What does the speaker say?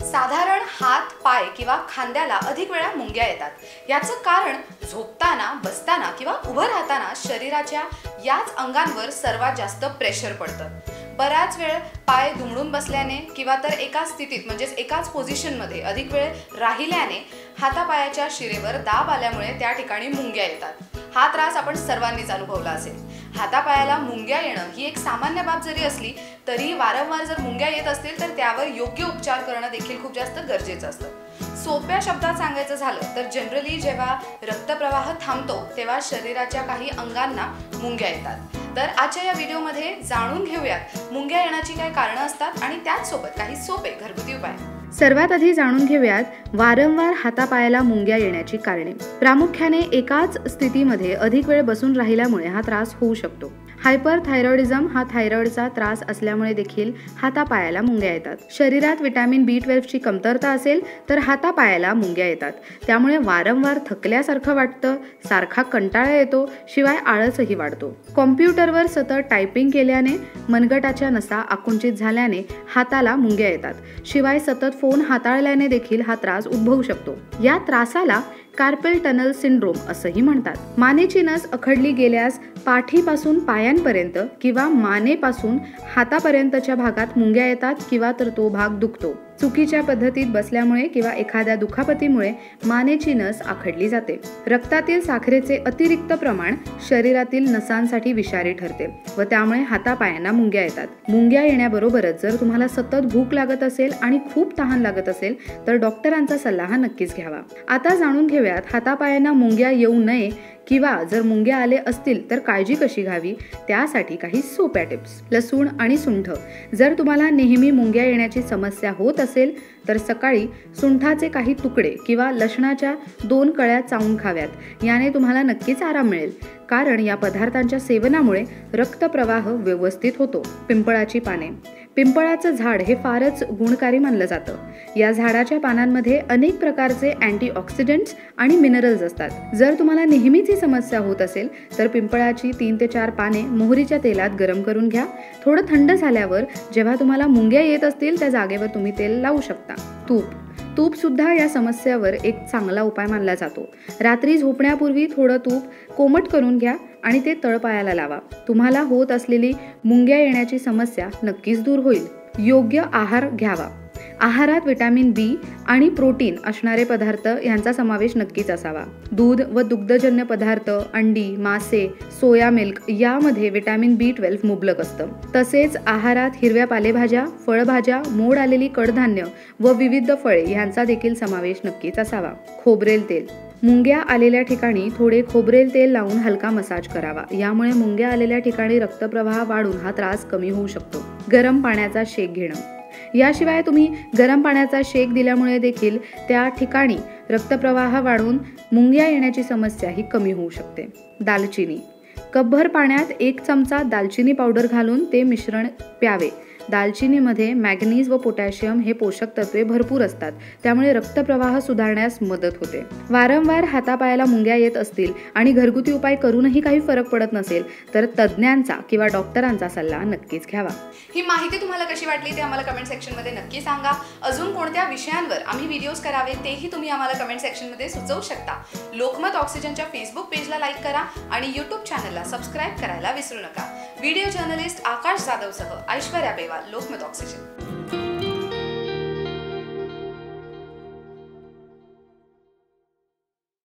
साधारण हात पाय किंवा खांद्याला अधिक वेळा मुंग्या येतात. याचं कारण झोपताना बसताना किंवा उभं राहताना शरीराच्या याच अंगांवर सर्वात जास्त प्रेशर पडतं. बराच वेळ पाय दुमडून बसल्याने किंवा तर एकाच स्थितीत म्हणजेच एकाच पोझिशनमध्ये अधिक वेळ राहिल्याने हातापायाच्या शिरेवर दाब आल्यामुळे त्या ठिकाणी मुंग्या येतात. हा त्रास आपण सर्वांनीच अनुभवला असेल. हातापायाला मुंग्या येणं ही एक सामान्य बाब जरी असली तरी वारंवार जर मुंग्या येत असतील तर त्यावर योग्य उपचार करणं देखील खूप जास्त गरजेचं असतं. सोप्या शब्दात सांगायचं झालं तर जनरली जेव्हा रक्तप्रवाह थांबतो तेव्हा शरीराच्या काही अंगांना मुंग्या येतात. तर आजच्या या व्हिडिओमध्ये जाणून घेऊयात मुंग्या येण्याची काय कारणं असतात आणि त्याचसोबत काही सोपे घरगुती उपाय. सर्वात आधी जाणून घेऊयात वारंवार हातापायाला मुंग्या येण्याची कारणे. प्रामुख्याने एकाच स्थितीमध्ये अधिक वेळ बसून राहिल्यामुळे हा त्रास होऊ शकतो. हायपरथायरॉइडिझम हा थायरॉइडचा त्रास असल्यामुळे देखील हातापायाला मुंग्या येतात. शरीरात विटॅमिन बी ट्वेल्वची कमतरता असेल तर हातापायाला मुंग्या येतात. त्यामुळे वारंवार थकल्यासारखं वाटतं सारखा कंटाळा येतो शिवाय आळसही वाढतो. कॉम्प्युटरवर सतत टायपिंग केल्याने मनगटाच्या नसा आकुंचित झाल्याने हाताला मुंग्या येतात. शिवाय सतत फोन हाताळल्याने देखील हा त्रास उद्भवू शकतो. या त्रासाला कार्पेल टनल सिंड्रोम असंही म्हणतात. मानेची नस अखडली गेल्यास पाठीपासून पायांपर्यंत किंवा मानेपासून हातापर्यंतच्या भागात मुंग्या येतात किंवा तर तो भाग दुखतो. चुकीच्या पद्धतीत बसल्यामुळे किंवा एखाद्या दुखापतीमुळे मानेची नस आखडली जाते. रक्तातील साखरेचे अतिरिक्त प्रमाण शरीरातील नसांसाठी विषारी ठरते व त्यामुळे हातापायांना मुंग्या येतात. मुंग्या येण्याबरोबरच जर तुम्हाला सतत भूक लागत असेल आणि खूप तहान लागत असेल तर डॉक्टरांचा सल्ला हा नक्कीच घ्यावा. आता जाणून घेऊयात हातापायांना मुंग्या येऊ नये किंवा जर मुंग्या आले असतील तर काळजी कशी घ्यावी? त्यासाठी काही सोप्या टिप्स. लसूण आणि सुंठ. जर तुम्हाला नेहमी मुंग्या येण्याची समस्या होत असेल तर सकाळी सुंठाचे काही तुकडे किंवा लसणाच्या दोन कळ्या चावून खाव्यात. याने तुम्हाला नक्कीच आराम मिळेल. कारण या पदार्थांच्या सेवनामुळे रक्तप्रवाह व्यवस्थित होतो. पिंपळाची पाने. पिंपळाचं झाड हे फारच गुणकारी मानलं जातं. या झाडाच्या पानांमध्ये अनेक प्रकारचे अँटीऑक्सिडंट्स आणि मिनरल्स असतात. जर तुम्हाला नेहमीच ही समस्या होत असेल तर पिंपळाची तीन ते चार पाने मोहरीच्या तेलात गरम करून घ्या. थोडं थंड झाल्यावर जेव्हा तुम्हाला मुंग्या येत असतील त्या जागेवर तुम्ही तेल लावू शकता. तूप. तूप सुद्धा या समस्यावर एक चांगला उपाय मानला जातो. रात्री झोपण्यापूर्वी थोडं तूप कोमट करून घ्या. आणि ते तळपायाला लावा. तुम्हाला होत असलेली मुंग्या येण्याची समस्या नक्कीच दूर होईल. योग्य आहार घ्यावा. आहारात विटॅमिन बी आणि प्रोटीन असणारे पदार्थ यांचा समावेश नक्कीच असावा. दूध व दुग्धजन्य पदार्थ अंडी मासे सोया मिल्क यामध्ये विटॅमिन बी ट्वेल्व मुबलक असतं. तसेच आहारात हिरव्या पालेभाज्या फळभाज्या मोड आलेली कडधान्य व विविध फळे यांचा देखील समावेश नक्कीच असावा. खोबरेल तेल मुंग्या आलेल्या ठिकाणी थोडे खोबरेल तेल लावून हलका मसाज करावा. यामुळे मुंग्या आलेल्या ठिकाणी रक्तप्रवाह वाढून हा त्रास कमी होऊ शकतो. गरम पाण्याचा शेक घेणं. याशिवाय तुम्ही गरम पाण्याचा शेक दिल्यामुळे देखील त्या ठिकाणी रक्तप्रवाह वाढून मुंग्या येण्याची समस्या ही कमी होऊ शकते. दालचिनी. कपभर पाण्यात एक चमचा दालचिनी पावडर घालून ते मिश्रण प्यावे. दालचिनीमध्ये मॅग्नीज व पोटॅशियम हे पोषक तत्वे भरपूर असतात. त्यामुळे रक्तप्रवाह सुधारण्यास मदत होते. वारंवार हातापायाला मुंग्या येत असतील आणि घरगुती उपाय करूनही काही फरक पडत नसेल तर तज्ज्ञांचा किंवा डॉक्टरांचा सल्ला नक्कीच घ्यावा. ही माहिती तुम्हाला कशी वाटली ते आम्हाला कमेंट सेक्शनमध्ये नक्की सांगा. अजून कोणत्या विषयांवर आम्ही व्हिडिओज करावे तेही तुम्ही आम्हाला कमेंट सेक्शनमध्ये सुचवू शकता. लोकमत ऑक्सिजनच्या फेसबुक पेजला लाईक करा आणि यूट्यूब चॅनलला सबस्क्राईब करायला विसरू नका. व्हिडिओ जर्नलिस्ट आकाश जाधवसह ऐश्वर्या बेवाल लोकमत ऑक्सिजन.